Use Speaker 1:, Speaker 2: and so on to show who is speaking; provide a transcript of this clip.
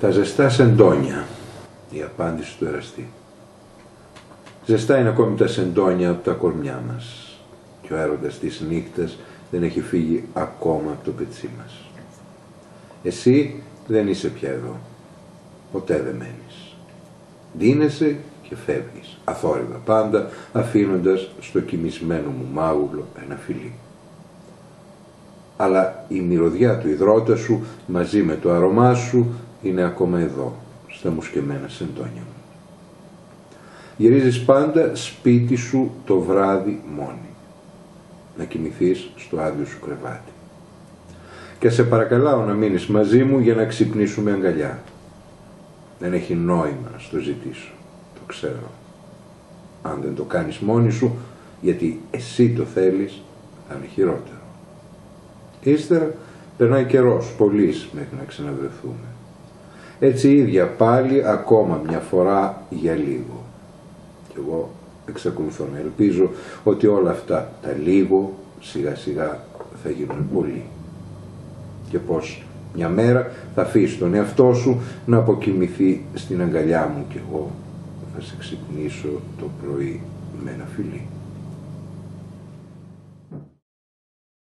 Speaker 1: Τα ζεστά σεντόνια. Η απάντηση του εραστή. Ζεστά είναι ακόμη τα σεντόνια από τα κορμιά μας. Και ο έρωτας της νύχτας δεν έχει φύγει ακόμα από το πετσί μας. Εσύ δεν είσαι πια εδώ. Ποτέ δεν μένεις. Δίνεσαι και φεύγεις. Αθόρυβα πάντα, αφήνοντας στο κοιμισμένο μου μάγουλο ένα φιλί. Αλλά η μυρωδιά του υδρότας σου μαζί με το αρωμά σου είναι ακόμα εδώ, στα μουσκεμένα σεντόνια μου. Γυρίζεις πάντα σπίτι σου το βράδυ μόνη. Να κοιμηθείς στο άδειο σου κρεβάτι. Και σε παρακαλάω να μείνεις μαζί μου για να ξυπνήσουμε αγκαλιά. Δεν έχει νόημα να στο ζητήσω. Το ξέρω. Αν δεν το κάνεις μόνη σου, γιατί εσύ το θέλεις, θα είναι χειρότερο. Ύστερα περνάει καιρός, πολύς, μέχρι να ξαναβρεθούμε. Έτσι ίδια πάλι ακόμα μια φορά για λίγο. Και εγώ εξακολουθώ να ελπίζω ότι όλα αυτά τα λίγο σιγά σιγά θα γίνουν πολύ. Και πως μια μέρα θα αφήσει τον εαυτό σου να αποκοιμηθεί στην αγκαλιά μου και εγώ θα σε ξυπνήσω το πρωί με ένα φιλί.